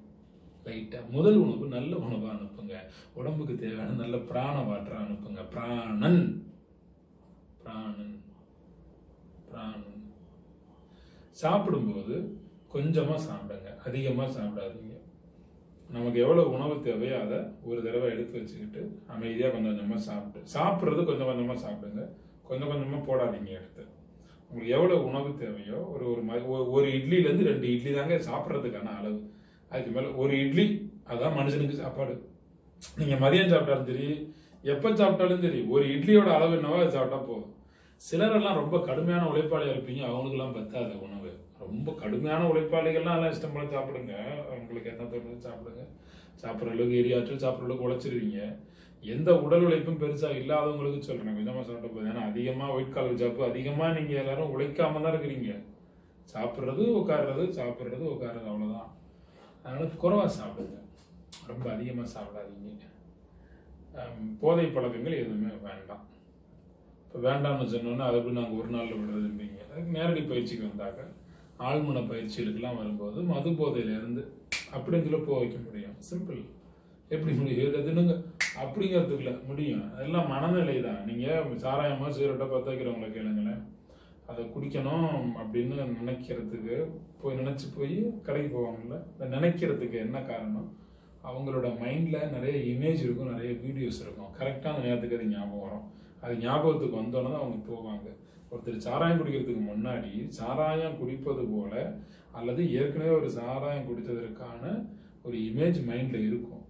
லைட்டாக முதல் உணவு நல்ல உணவாக அனுப்புங்க. உடம்புக்கு தேவையான நல்ல பிராண வாட்டராக அனுப்புங்க. பிராணன். பிராணன். பிராணன். சாப்பிடும்போது கொஞ்சமாக சாப்பிடுங்க. அதிகமாக சாப்பிடாதீங்க. நமக்கு எவ்வளோ உணவு தேவையோ அதை ஒரு தடவை எடுத்து வச்சுக்கிட்டு அமைதியாக கொஞ்சம் கொஞ்சமாக சாப்பிட்டு சாப்பிட்றது கொஞ்சம் கொஞ்சமாக சாப்பிடுங்க. கொஞ்சம் கொஞ்சமாக போடாதீங்க எடுத்து. உங்களுக்கு எவ்வளோ உணவு தேவையோ ஒரு ஒரு ம- ஒரு- ஒரு ரெண்டு இட்லி தாங்க சாப்பிட்றதுக்கான அளவு. அதுக்கு மேலே ஒரு இட்லி அதான் மனுஷனுக்கு சாப்பாடு. நீங்கள் மதியம் சாப்பிட்டாலும் சரி எப்போ சாப்பிட்டாலும் சரி ஒரு இட்லியோட அளவு என்னவோ அதை சாப்பிட்டா போதும். சிலரெல்லாம் ரொம்ப கடுமையான உழைப்பாளியாக இருப்பீங்க. அவங்களுக்குலாம் பத்தாது உணவு. ரொம்ப கடுமையான உழைப்பாளிகள்லாம் எல்லாம் இஷ்டம் போல சாப்பிடுங்க. உங்களுக்கு என்ன தோணுது சாப்பிடுங்க. சாப்பிட்ற அளவுக்கு எரியாற்றல் சாப்பிட்ற அளவுக்கு உழைச்சிருவீங்க. எந்த உடல் உழைப்பும் பெருசாக இல்லாதவங்களுக்கு சொல்கிறேன் கொஞ்சமாக சாப்பிட்டு போகுது ஏன்னா அதிகமாக ஒயிட் காலர் ஜாப்பு அதிகமாக நீங்கள் எல்லாரும் உழைக்காம தான் இருக்கிறீங்க. சாப்பிட்றது உட்காடுறது சாப்பிட்றது உட்காடுறது அவ்வளோதான் அதனால் குறைவா சாப்பிடுங்க. ரொம்ப அதிகமாக சாப்பிடாதீங்க. போதை பழக்கங்கள் எதுவுமே வேண்டாம். இப்போ வேண்டாம்னு சொன்னோன்னா அதை எப்படி நாங்கள் ஒரு நாளில் விடுறதுன்றீங்க நேரடி பயிற்சிக்கு வந்தாக்க ஆழ்மன பயிற்சிகளுக்கெல்லாம் வரும்போது மது போதையிலேருந்து அப்படின்னு இதில் போக வைக்க முடியும். சிம்பிள் எப்படி முடியும்? எதுனுங்க அப்படிங்கிறதுக்குல முடியும். அதெல்லாம் மனநிலை தான் நீங்கள் சாராயமாக சிகரெட்டோ பற்ற வைக்கிறவங்களை கேளுங்களேன். அதை குடிக்கணும் அப்படின்னு நினைக்கிறதுக்கு போய் நினச்சி போய் கடைக்கு போவாங்கல்ல? அதை நினைக்கிறதுக்கு என்ன காரணம்? அவங்களோட மைண்டில் நிறைய இமேஜ் இருக்கும் நிறைய வீடியோஸ் இருக்கும். கரெக்டாக அந்த நேரத்துக்கு அது ஞாபகம் வரும். அது ஞாபகத்துக்கு வந்தோன்னே தான் அவங்க போவாங்க. ஒருத்தர் சாராயம் குடிக்கிறதுக்கு முன்னாடி சாராயம் குடிப்பது போல அல்லது ஏற்கனவே ஒரு சாராயம் குடித்ததற்கான ஒரு இமேஜ் மைண்டில் இருக்கும்.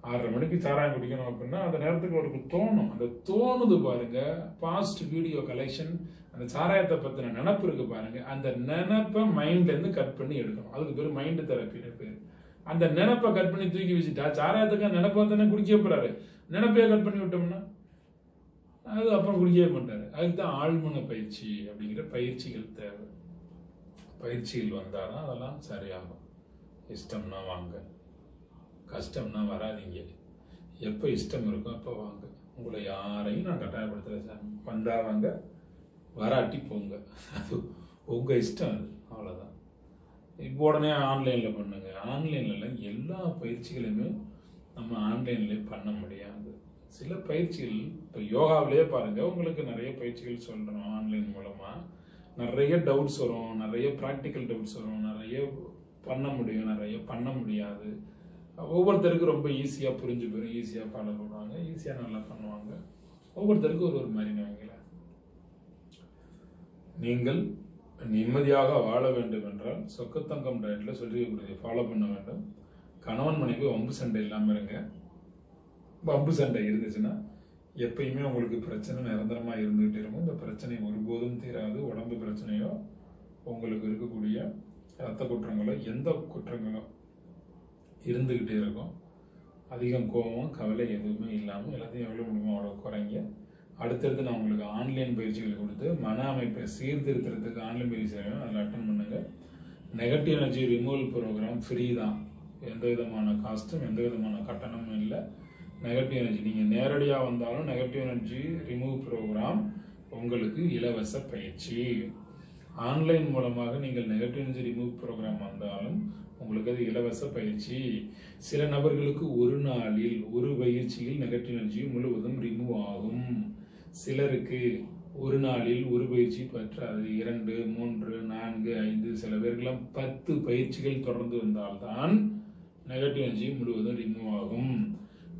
ஆறரை மணிக்கு சாராயம் குடிக்கணும் அப்படின்னா அந்த நேரத்துக்கு அவருக்கு தோணும். அந்த தோணுது பாருங்க. பாஸ்ட் வீடியோ கலெக்ஷன் அந்த சாராயத்தை பற்றின நினப்பு இருக்கு பாருங்க. அந்த நினப்பை மைண்ட்லேருந்து கட் பண்ணி எடுக்கணும். அதுக்கு பேர் மைண்டு தெரப்பின்னு பேர். அந்த நினப்பை கட் பண்ணி தூக்கி வச்சுட்டா சாராயத்துக்கு நினப்பை தானே குடிக்க போறாரு. நினப்பையே கட் பண்ணி விட்டோம்னா அது அப்புறம் குடிக்கவே மாட்டார். அதுக்கு தான் ஆழ்மன பயிற்சி அப்படிங்கிற பயிற்சிகள் தேவை. பயிற்சிகள் வந்தாதான் அதெல்லாம் சரியாகும். இஷ்டம்னா வாங்க. கஷ்டம்னா வராதீங்க. எப்போ இஷ்டம் இருக்கோ அப்போ வாங்க. உங்களை யாரையும் நான் கட்டாயப்படுத்தலை சார். வந்தா வாங்க வராட்டி போங்க. அது உங்கள் இஷ்டம் அது. அவ்வளோதான் இப்போ உடனே ஆன்லைனில் பண்ணுங்க. ஆன்லைனில் எல்லா பயிற்சிகளையுமே நம்ம ஆன்லைன்லேயே பண்ண முடியாது. சில பயிற்சிகள் இப்போ யோகாவிலேயே பாருங்கள் உங்களுக்கு நிறைய பயிற்சிகள் சொல்கிறோம் ஆன்லைன் மூலமாக நிறைய டவுட்ஸ் வரும் நிறைய ப்ராக்டிக்கல் டவுட்ஸ் வரும் நிறைய பண்ண முடியும் நிறைய பண்ண முடியாது. ஒவ்வொருத்தருக்கும் ரொம்ப ஈஸியாக புரிஞ்சு போயிடும் ஈஸியாக ஃபாலோ பண்ணுவாங்க ஈஸியாக நல்லா பண்ணுவாங்க. ஒவ்வொருத்தருக்கும் ஒரு ஒரு மாதிரி வைங்களேன் நீங்கள் நிம்மதியாக வாழ வேண்டும் என்றால் சொக்கத்தங்கம் டயட்டில் சொல்லியிருக்கிறதை ஃபாலோ பண்ண வேண்டும். கணவன் மனைவி வம்பு சண்டை இல்லாமல் இருங்க. வம்பு சண்டை இருந்துச்சுன்னா எப்பயுமே உங்களுக்கு பிரச்சனை நிரந்தரமாக இருந்துகிட்டே இருக்கும். இந்த பிரச்சனை ஒருபோதும் தீராது. உடம்பு பிரச்சனையோ உங்களுக்கு இருக்கக்கூடிய ரத்த குற்றங்களோ எந்த குற்றங்களோ இருந்துக்கிட்டே இருக்கும். அதிகம் கோபம் கவலை எதுவுமே இல்லாமல் எல்லாத்தையும் எவ்வளோ முடியுமோ அவ்வளோ குறைங்க. அடுத்தடுத்து நான் உங்களுக்கு ஆன்லைன் பயிற்சிகள் கொடுத்து மன அமைப்பை சீர்திருத்துறதுக்கு ஆன்லைன் பயிற்சி அதில் அட்டன் பண்ணுங்கள் negative energy removal programme free தான். எந்த விதமான காஸ்ட்டும் எந்த விதமான கட்டணமும் இல்லை. நெகட்டிவ் எனர்ஜி நீங்கள் நேரடியாக வந்தாலும் நெகட்டிவ் எனர்ஜி ரிமூவ் ப்ரோக்ராம் உங்களுக்கு இலவச பயிற்சி. ஆன்லைன் மூலமாக நீங்கள் நெகட்டிவ் எனர்ஜி ரிமூவ் ப்ரோக்ராம் வந்தாலும் உங்களுக்கு அது இலவச பயிற்சி. சில நபர்களுக்கு ஒரு நாளில் ஒரு பயிற்சியில் நெகட்டிவ் எனர்ஜி முழுவதும் ரிமூவ் ஆகும். சிலருக்கு ஒரு நாளில் ஒரு பயிற்சி பற்றாது. இரண்டு மூன்று நான்கு ஐந்து சில பேருக்கெல்லாம் பத்து பயிற்சிகள் தொடர்ந்து வந்தால்தான் நெகட்டிவ் எனர்ஜி முழுவதும் ரிமூவ் ஆகும்.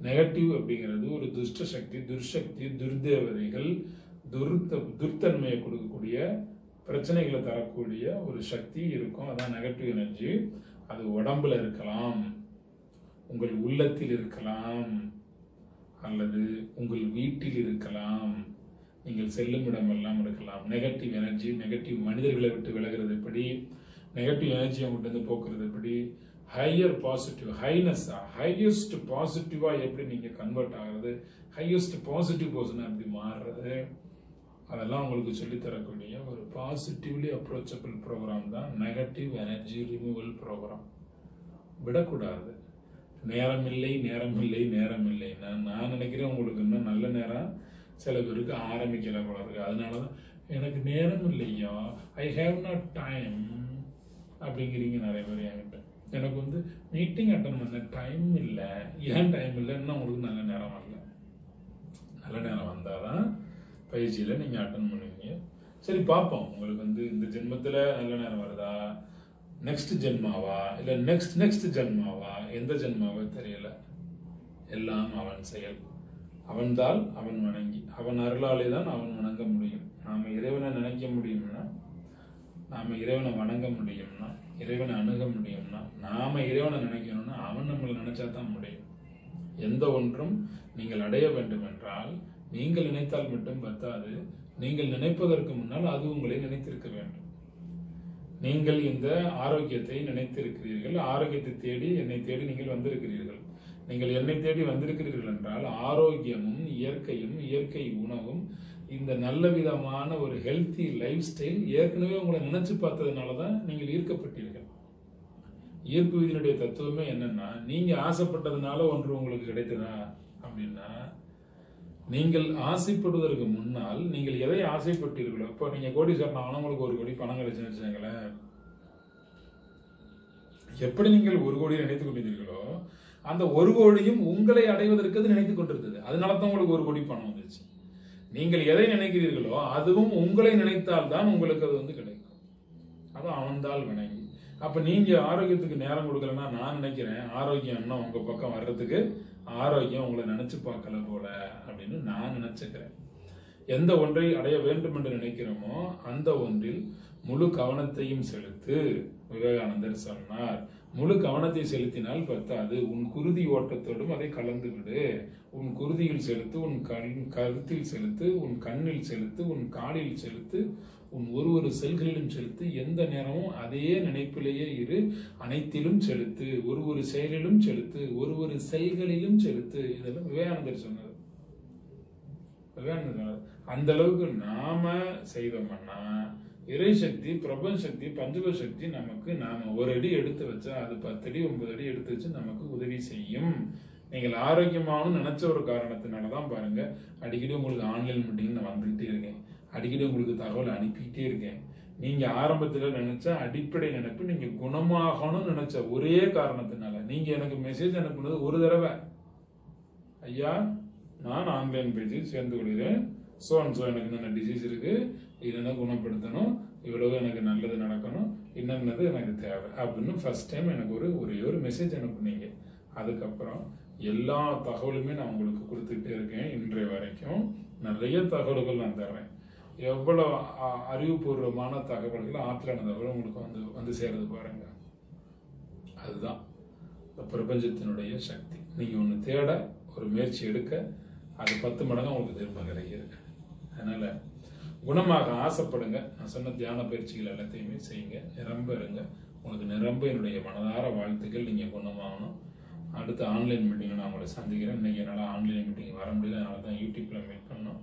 நெகட்டிவ் அப்படிங்கிறது ஒரு துஷ்ட சக்தி துர்சக்தி துர்தேவதைகள் துர்த்த துர்த்தன்மையை கொடுக்கக்கூடிய பிரச்சனைகளை தரக்கூடிய ஒரு சக்தி இருக்கும். அதான் நெகட்டிவ் எனர்ஜி அது உடம்புல இருக்கலாம் உங்கள் உள்ளத்தில் இருக்கலாம் அல்லது உங்கள் வீட்டில் இருக்கலாம். நீங்கள் செல்லும் இடமெல்லாம் இருக்கலாம். நெகட்டிவ் எனர்ஜி நெகட்டிவ் மனிதர்களை விட்டு விலகிறது எப்படி? நெகட்டிவ் எனர்ஜி அவங்ககிட்ட வந்து போக்குறது எப்படி? ஹையர் பாசிட்டிவ் ஹைனஸ்ஸா ஹையஸ்ட் பாசிட்டிவா எப்படி நீங்க கன்வெர்ட் ஆகிறது? ஹையஸ்ட் பாசிட்டிவ் பர்சனாக எப்படி மாறுறது? அதெல்லாம் உங்களுக்கு சொல்லித் தரக்கூடிய ஒரு பாசிட்டிவ்லி அப்ரோச்சபிள் ப்ரோக்ராம் தான் நெகட்டிவ் எனர்ஜி ரிமூவல் ப்ரோக்ராம் விடக்கூடாது. நேரம் இல்லை நேரம் இல்லை நேரம் இல்லை நான் நான் நினைக்கிறேன் உங்களுக்கு இன்னும் நல்ல நேரம் சில பேருக்கு ஆரம்பிக்கல போல இருக்கு. அதனால தான் எனக்கு நேரம் இல்லையா? ஐ ஹேவ் நாட் டைம் அப்படிங்கிறீங்க நிறைய பேர் என்கிட்ட எனக்கு வந்து மீட்டிங் அட்டன் பண்ண டைம் இல்லை. ஏன் டைம் இல்லைன்னா உங்களுக்கு நல்ல நேரம் வரல. நல்ல நேரம் வந்தால் தான் பயிற்சியில் நீங்கள் அட்டன் பண்ணுவீங்க. சரி பார்ப்போம். உங்களுக்கு வந்து இந்த ஜென்மத்தில் நல்ல நேரம் வருதா? நெக்ஸ்ட் ஜென்மாவா? இல்லை நெக்ஸ்ட் நெக்ஸ்ட் ஜென்மாவா? எந்த ஜென்மாவோ தெரியல. எல்லாம் அவன் செயல். அவன்தால் அவன் வணங்கி. அவன் அருளாலே தான் அவன் வணங்க முடியும். நாம் இறைவனை நினைக்க முடியும்னா நாம் இறைவனை வணங்க முடியும்னா இறைவனை அணுக முடியும்னா நாம இறைவனை நினைக்கணும்னா அவன் நம்மளை நினைச்சா தான் முடியும். எந்த ஒன்றும் நீங்கள் அடைய வேண்டும் என்றால் நீங்கள் நினைத்தால் மட்டும் பத்தாது. நீங்கள் நினைப்பதற்கு முன்னால் அது உங்களை நினைத்திருக்க வேண்டும். நீங்கள் இந்த ஆரோக்கியத்தை நினைத்திருக்கிறீர்கள். ஆரோக்கியத்தை தேடி என்னை தேடி நீங்கள் வந்திருக்கிறீர்கள். நீங்கள் என்னை தேடி வந்திருக்கிறீர்கள் என்றால் ஆரோக்கியமும் இயற்கையும் இயற்கை உணவும் இந்த நல்ல விதமான ஒரு ஹெல்த்தி லைஃப் ஸ்டைல் ஏற்கனவே உங்களை நினைச்சு பார்த்ததுனால தான் நீங்கள் ஈர்க்கப்பட்டீர்கள். ஈர்ப்பு விதியினுடைய தத்துவமே என்னன்னா நீங்க ஆசைப்பட்டதுனால ஒன்று உங்களுக்கு கிடைத்ததா அப்படின்னா நீங்கள் ஆசைப்படுவதற்கு முன்னால் நீங்கள் எதை ஆசைப்பட்டீர்களோ இப்போ நீங்க கோடி ஆனா உங்களுக்கு ஒரு கோடி பணம் கிடைச்சுன்னு வச்சுங்களேன் எப்படி நீங்கள் ஒரு கோடி நினைத்துக் கொண்டிருந்தீர்களோ அந்த ஒரு கோடியும் உங்களை அடைவதற்கு அது நினைத்துக் கொண்டிருந்தது. அதனால தான் உங்களுக்கு ஒரு கோடி பணம் வந்துச்சு. நீங்கள் எதை நினைக்கிறீர்களோ அதுவும் உங்களை நினைத்தால் தான் உங்களுக்கு அது வந்து கிடைக்கும். அது அவன்தால் வணங்கி அப்ப நீங்க ஆரோக்கியத்துக்கு நேரம் கொடுக்கலன்னா நான் நினைக்கிறேன் ஆரோக்கியம் இன்னும் உங்க பக்கம் வர்றதுக்கு ஆரோக்கியம் உங்களை நினைச்சு பார்க்கல போல அப்படின்னு நான் நினைச்சுக்கிறேன். எந்த ஒன்றை அடைய வேண்டும் என்று நினைக்கிறோமோ அந்த ஒன்றில் முழு கவனத்தையும் செலுத்து. விவேகானந்தர் சொன்னார் முழு கவனத்தை செலுத்தினால் பத்தாது. உன் குருதி ஓட்டத்தோடும் அதை கலந்து விடு. உன் குருதியில் செலுத்து உன் கண் கருத்தில் செலுத்து உன் கண்ணில் செலுத்து உன் காலில் செலுத்து உன் ஒரு ஒரு செல்களிலும் செலுத்து. எந்த நேரமும் அதே நினைப்பிலேயே இரு. அனைத்திலும் செலுத்து. ஒரு ஒரு செயலிலும் செலுத்து. ஒரு ஒரு செல்களிலும் செலுத்து. இதெல்லாம் விவேகானந்தர் சொன்னது. விவேகானந்தர் சொன்னது அந்த அளவுக்கு நாம செய்தோம்னா இறைசக்தி பிரபஞ்ச சக்தி பஞ்சப சக்தி நமக்கு நாம ஒரு அடி எடுத்து வச்சா அது பத்து அடி ஒன்பது அடி எடுத்து வச்சு நமக்கு உதவி செய்யும். நீங்கள் ஆரோக்கியமானு நினைச்ச ஒரு காரணத்தினால தான் பாருங்க அடிக்கடி உங்களுக்கு ஆன்லைன் மீட்டிங் நான் வந்துகிட்டே இருக்கேன். அடிக்கடி உங்களுக்கு தகவல் அனுப்பிக்கிட்டே இருக்கேன். நீங்க ஆரம்பத்துல நினைச்ச அடிப்படை நினைப்பு நீங்க குணமாகணும்னு நினைச்ச ஒரே காரணத்தினால நீங்க எனக்கு மெசேஜ் அனுப்புனது ஒரு தடவை. ஐயா நான் ஆன்லைன் பேஜில் சேர்ந்து கொள்கிறேன். ஸோ அண்ட் ஸோ எனக்கு என்னென்ன டிசீஸ் இருக்குது இதென்ன குணப்படுத்தணும். இவ்வளவு எனக்கு நல்லது நடக்கணும். என்னென்னது எனக்கு தேவை. அப்படின்னு ஃபர்ஸ்ட் டைம் எனக்கு ஒரு ஒரே ஒரு மெசேஜ் அனுப்புனீங்க. அதுக்கப்புறம் எல்லா தகவலுமே நான் உங்களுக்கு கொடுத்துக்கிட்டே இருக்கேன். இன்றைய வரைக்கும் நிறைய தகவல்கள் நான் தர்றேன். எவ்வளோ அ- அறிவுபூர்வமான தகவல்கள் ஆற்றலான தகவல் உங்களுக்கு வந்து வந்து சேருது பாருங்க. அதுதான். பிரபஞ்சத்தினுடைய சக்தி. நீங்கள் ஒன்று தேட ஒரு முயற்சி எடுக்க அது பத்து மடங்கு உங்களுக்கு திரும்ப கிடைக்கிறது அதனால் குணமாக ஆசைப்படுங்க. நான் சொன்ன தியான பயிற்சிகள் எல்லாத்தையுமே செய்யுங்க. நிரம்ப இருங்க. உங்களுக்கு நிரம்ப என்னுடைய மனதார வாழ்த்துக்கள் நீங்கள் குணமாகணும். அடுத்து ஆன்லைன் மீட்டிங்கில் நான் உங்களை சந்திக்கிறேன். இன்றைக்கி என்னால் ஆன்லைன் மீட்டிங் வர முடியல. அதனால தான் யூடியூப்பில் மீட் பண்ணோம்.